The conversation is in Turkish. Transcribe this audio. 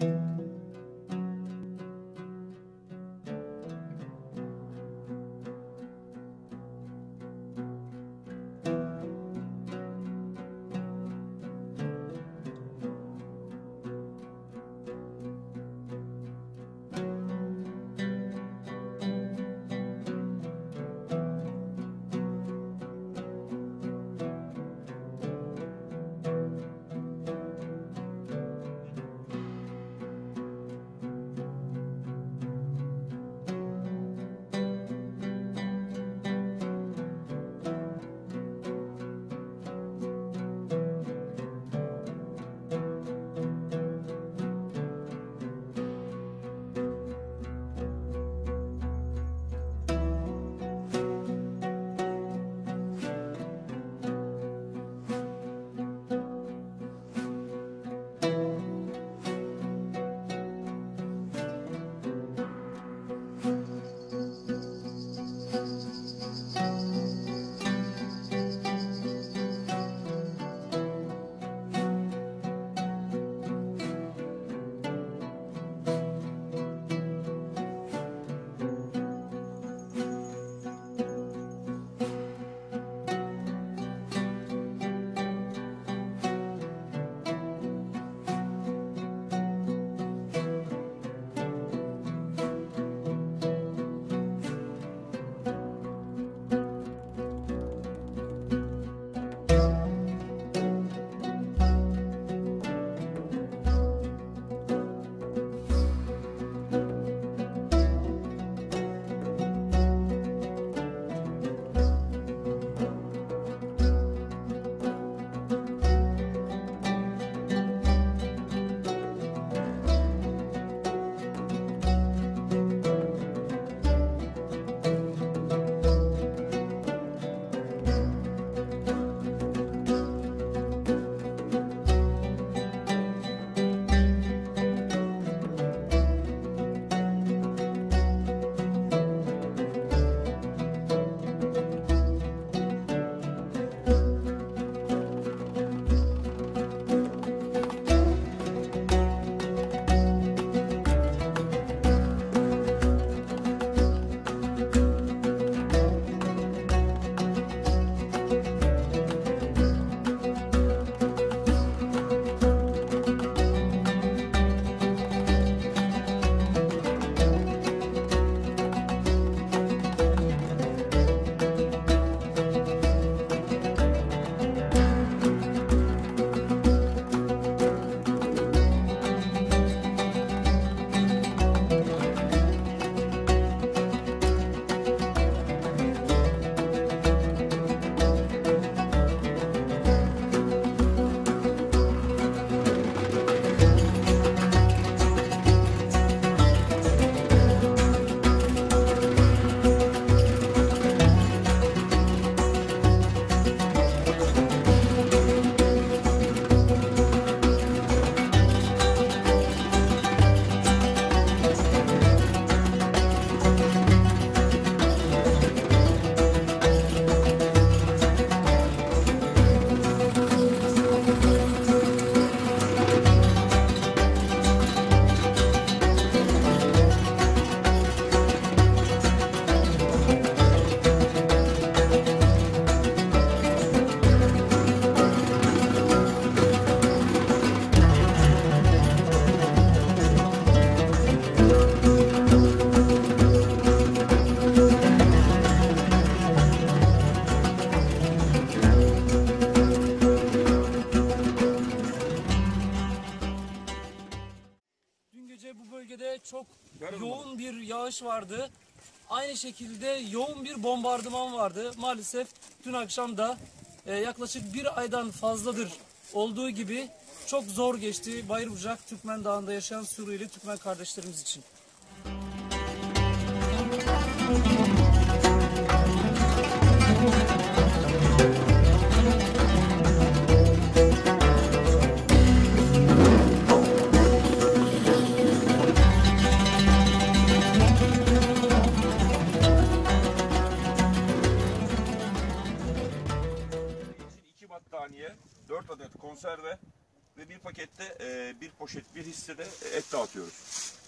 Dün bir yağış vardı. Aynı şekilde yoğun bir bombardıman vardı. Maalesef dün akşam da e, yaklaşık bir aydan fazladır olduğu gibi çok zor geçti Bayırbucak Türkmen Dağı'nda yaşayan Suriyeli Türkmen kardeşlerimiz için. iki battaniye, 4 adet konserve, ve bir pakette e, bir poşet bir hissede et dağıtıyoruz.